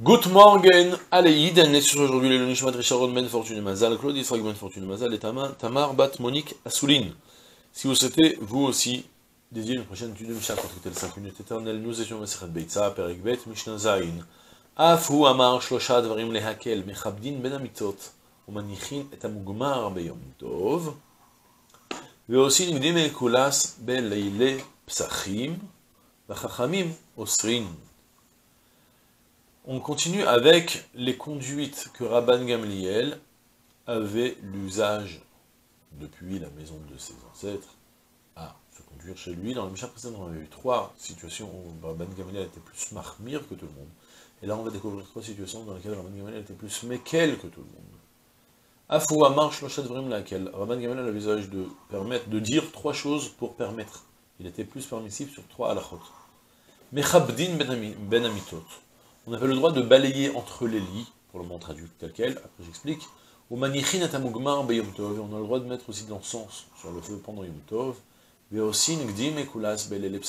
Good morning, allez, est sur aujourd'hui le Nishmat Richard Ben Fortune Mazal, Claude Israël Ben Fortune Mazal et Tamar Bat Monique Assouline. Si vous souhaitez, vous aussi, dédier une prochaine étude de Mishnah contre le 5 minutes éternelles, nous étions Meseret Beitza, Perek Bet, Mishnah Zain. Afu Amar Shlosha Dvarim Lehakel, Mechabdin Ben Amitot, Umanichin et Amugmar Beyom Tov. ועושים נגדים מקולס בלילי פסחים, וחכמים אוסרין on continue avec les conduites que Rabban Gamliel avait l'usage depuis la maison de ses ancêtres à se conduire chez lui. Dans le Mishnah précédent, on avait eu trois situations où Rabban Gamliel était plus marmire que tout le monde. Et là, on va découvrir trois situations dans lesquelles Rabban Gamliel était plus mekel que tout le monde. Afoua marche vrim laquelle Rabban Gamliel avait l'usage de permettre, de dire trois choses pour permettre. Il était plus permissif sur trois halachot. Mechabdin ben, ben on avait le droit de balayer entre les lits, pour le moment traduit tel quel, après j'explique, au manichin atamugmar on a le droit de mettre aussi de l'encens sur le feu pendant yom tov, aussi gdim belele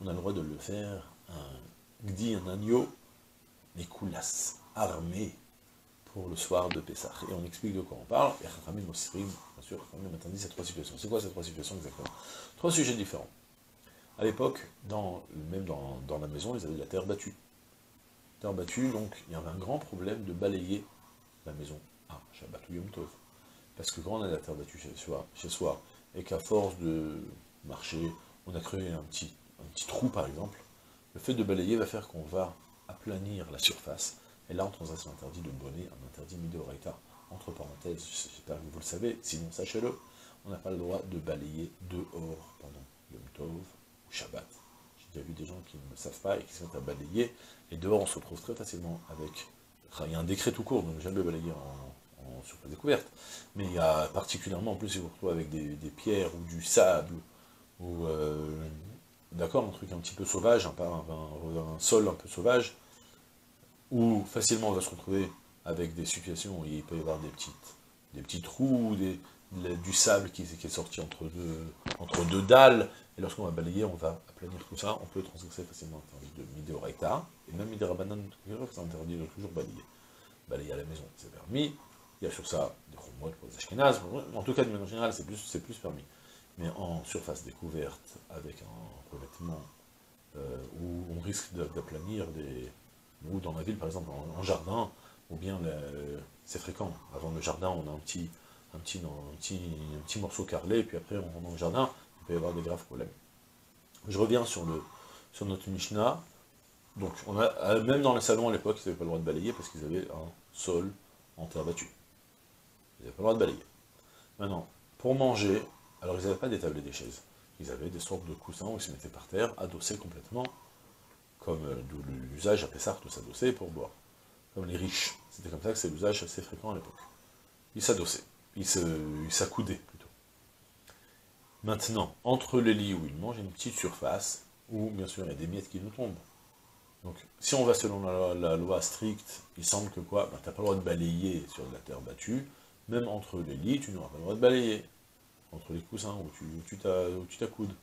on a le droit de le faire, un gdi, un agneau, les kulas, armé, pour le soir de Pessah. Et on explique de quoi on parle, et Chachamim Mosrim, bien sûr, Chachamim a dit ces trois situations. C'est quoi ces trois situations exactement? Trois sujets différents. À l'époque, même dans, dans la maison, ils avaient de la terre battue terre battue, donc il y avait un grand problème de balayer la maison à Shabbat ou Yom Tov. Parce que quand on a la terre battue chez soi, chez soi et qu'à force de marcher, on a créé un petit, un petit trou par exemple, le fait de balayer va faire qu'on va aplanir la surface. Et là, en transaction interdit de bonnet, un interdit midoraita. Entre parenthèses, j'espère que vous le savez, sinon sachez-le, on n'a pas le droit de balayer dehors pendant Yom Tov ou Shabbat. J'ai déjà vu des gens qui ne savent pas et qui sont à balayer, et dehors on se retrouve très facilement avec... Il y a un décret tout court, donc jamais balayer en, en surface découverte, mais il y a particulièrement, en plus, si vous retrouvez avec des, pierres ou du sable, ou... Euh, d'accord, un truc un petit peu sauvage, un, un, sol un peu sauvage, où facilement on va se retrouver avec des situations où il peut y avoir des, petites, des petits trous, des, du sable qui, est sorti entre deux, entre deux dalles, et lorsqu'on va balayer, on va aplanir tout ça, on peut transgresser facilement l'interdit de Midéoraita, et même Midérabanan, c'est interdit de toujours balayer. Balayer à la maison, c'est permis, il y a sur ça des chromodes pour les Ashkenaz, en tout cas, de manière générale, c'est plus, plus permis. Mais en surface découverte, avec un revêtement euh, où on risque d'aplanir des... ou dans la ville, par exemple, en, jardin, ou bien c'est fréquent, avant le jardin, on a un petit un petit, morceau carrelé, et puis après on rentre dans le jardin, il peut y avoir des graves problèmes. Je reviens sur, le, sur notre Mishnah. Donc, on a, euh, même dans les salons à l'époque, ils n'avaient pas le droit de balayer parce qu'ils avaient un sol en terre battue. Ils n'avaient pas le droit de balayer. Maintenant, pour manger, alors ils n'avaient pas des tables des chaises. Ils avaient des sortes de coussins où ils se mettaient par terre, adossés complètement, comme euh, l'usage à Pessar de s'adosser pour boire. Comme les riches. C'était comme ça que c'est l'usage assez fréquent à l'époque. Ils s'adossaient il s'accoudait plutôt. Maintenant, entre les lits où il mange, il y a une petite surface où, bien sûr, il y a des miettes qui nous tombent. Donc, si on va selon la, loi stricte, il semble que quoi? Ben, Tu n'as pas le droit de balayer sur de la terre battue, même entre les lits, tu n'auras pas le droit de balayer. Entre les coussins où tu t'accoudes.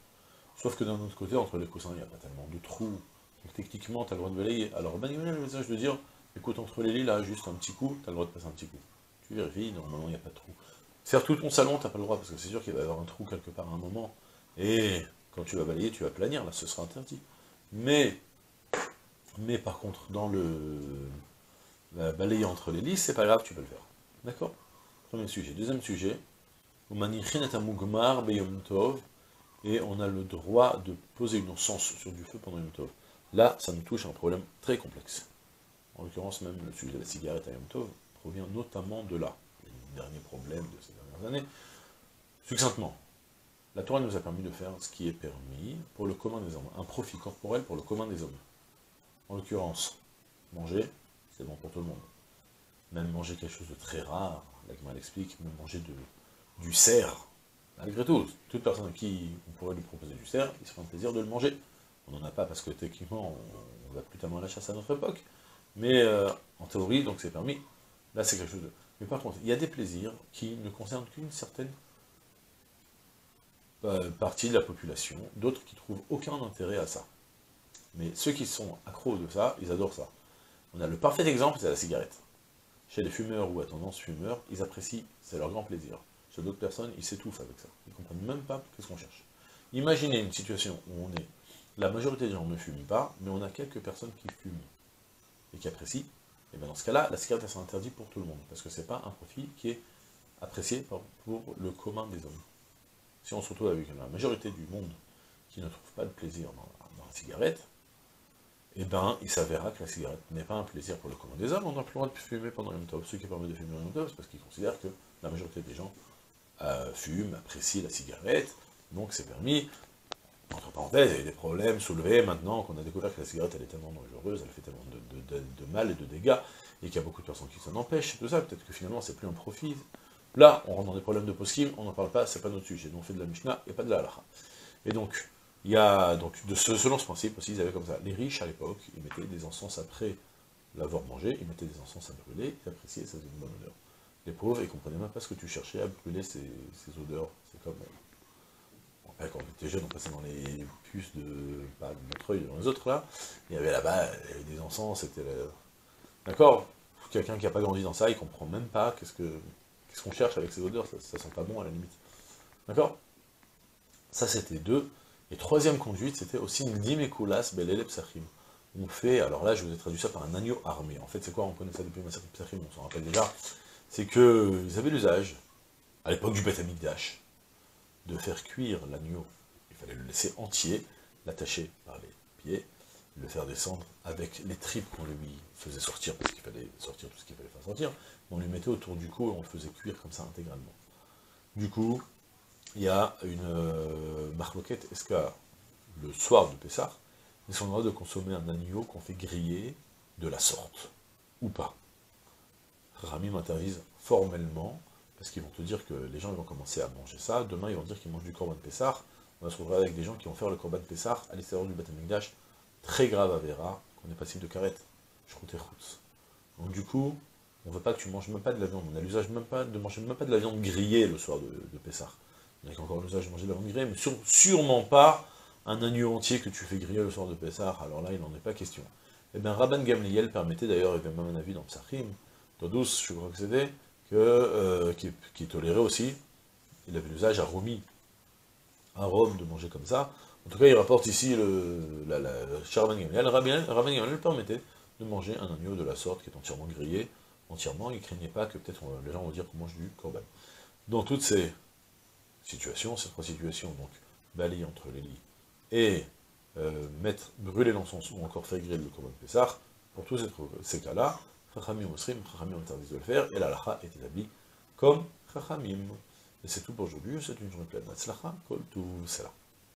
Sauf que d'un autre côté, entre les coussins, il n'y a pas tellement de trous. Donc techniquement, tu as le droit de balayer. Alors, ben, il y a le message de dire, écoute, entre les lits, là, juste un petit coup, tu as le droit de passer un petit coup tu vérifies, normalement il n'y a pas de trou. Faire tout ton salon, t'as pas le droit, parce que c'est sûr qu'il va y avoir un trou quelque part à un moment, et quand tu vas balayer, tu vas planir, là ce sera interdit. Mais, mais par contre, dans le balayer entre les lits, c'est pas grave, tu peux le faire. D'accord? Premier sujet. Deuxième sujet, et on a le droit de poser une encens sur du feu pendant Yom Tov. Là, ça nous touche à un problème très complexe. En l'occurrence, même le sujet de la cigarette à Yom Tov, provient notamment de là. Le dernier problème de ces dernières années. Succinctement, la Torah nous a permis de faire ce qui est permis pour le commun des hommes, un profit corporel pour le commun des hommes. En l'occurrence, manger, c'est bon pour tout le monde. Même manger quelque chose de très rare, la l'explique, même manger du cerf, malgré tout, toute personne à qui on pourrait lui proposer du cerf, il serait un plaisir de le manger. On n'en a pas parce que techniquement, on, va plus tellement à la chasse à notre époque, mais euh, en théorie, donc c'est permis. Là, c'est quelque chose de... Mais par contre, il y a des plaisirs qui ne concernent qu'une certaine euh, partie de la population, d'autres qui trouvent aucun intérêt à ça. Mais ceux qui sont accros de ça, ils adorent ça. On a le parfait exemple, c'est la cigarette. Chez les fumeurs ou à tendance fumeur, ils apprécient, c'est leur grand plaisir. Chez d'autres personnes, ils s'étouffent avec ça. Ils ne comprennent même pas ce qu'on cherche. Imaginez une situation où on est, la majorité des gens ne fument pas, mais on a quelques personnes qui fument et qui apprécient. Et bien dans ce cas-là, la cigarette, elle s'interdit pour tout le monde, parce que ce n'est pas un profit qui est apprécié pour, le commun des hommes. Si on se retrouve avec la majorité du monde qui ne trouve pas de plaisir dans la cigarette, eh bien, il s'avérera que la cigarette n'est pas un plaisir pour le commun des hommes, on n'a plus le droit de fumer pendant une top. Ce qui permet de fumer en top, c'est parce qu'ils considèrent que la majorité des gens euh, fument, apprécient la cigarette, donc c'est permis. Entre parenthèses, il y a des problèmes soulevés maintenant qu'on a découvert que la cigarette elle est tellement dangereuse, elle fait tellement de, mal et de dégâts, et qu'il y a beaucoup de personnes qui s'en empêchent, tout ça, peut-être que finalement c'est plus un profit. Là, on rentre dans des problèmes de poskim, on n'en parle pas, c'est pas notre sujet, nous on fait de la Mishnah et pas de la halakha. Et donc, il y a, donc, de selon ce principe aussi, ils avaient comme ça, les riches à l'époque, ils mettaient des encens après l'avoir mangé, ils mettaient des encens à brûler, ils appréciaient, ça faisait une bonne odeur. Les pauvres, ils comprenaient même pas ce que tu cherchais à brûler ces, odeurs. C'est comme, quand on était jeune, on passait dans les puces de, pas de dans les autres là, il y avait là-bas des encens, c'était... D'accord Quelqu'un qui n'a pas grandi dans ça, il comprend même pas qu'est-ce que qu'on cherche avec ces odeurs, ça, ça sent pas bon à la limite. D'accord? Ça c'était deux. Et troisième conduite, c'était aussi Ndimekulas Belele Psachim. On fait, alors là je vous ai traduit ça par un agneau armé. En fait c'est quoi On connaît ça depuis Maseret Psachim, on s'en rappelle déjà? C'est qu'ils avaient l'usage, à l'époque du Beth Amikdash, de faire cuire l'agneau. Il fallait le laisser entier, l'attacher par les pieds, le faire descendre avec les tripes qu'on lui faisait sortir, parce qu'il fallait sortir tout ce qu'il fallait faire sortir. On lui mettait autour du cou et on le faisait cuire comme ça intégralement. Du coup, il y a une euh, est-ce que le soir de Pessah, ils sont droit de consommer un agneau qu'on fait griller de la sorte, ou pas. Rami m'interdisent formellement, parce qu'ils vont te dire que les gens vont commencer à manger ça, demain ils vont dire qu'ils mangent du Corban Pessah, on va se retrouver avec des gens qui vont faire le Corban Pessah à l'extérieur du Batamikdash, très grave à Vera, qu'on est passible de carette, je Donc du coup, on ne veut pas que tu manges même pas de la viande, on a l'usage même pas de manger même pas de la viande grillée le soir de, de Pessah. Il a encore l'usage de manger de la viande grillée, mais sûrement pas un agneau entier que tu fais griller le soir de Pessah, alors là, il n'en est pas question. Eh bien, Rabban Gamliel permettait, d'ailleurs, avait même un avis dans Psachim, douce, je crois que c'était, euh, qui, qui, tolérait aussi, il avait l'usage à à Rome, de manger comme ça. En tout cas, il rapporte ici le, la, la, Rabban Gamliel, permettait de manger un agneau de la sorte qui est entièrement grillé, entièrement, il ne craignait pas que peut-être les gens vont dire qu'on mange du corban. Dans toutes ces situation, ces trois situations, donc balayer entre les lits et euh, mettre, brûler l'encens ou encore faire griller le Korban Pessah, pour tous ces, cas-là, Chachamim Osrim, Chachamim interdisent de le faire, et la lacha est établie comme Chachamim. Et c'est tout pour aujourd'hui, c'est une journée pleine de Kol tout cela.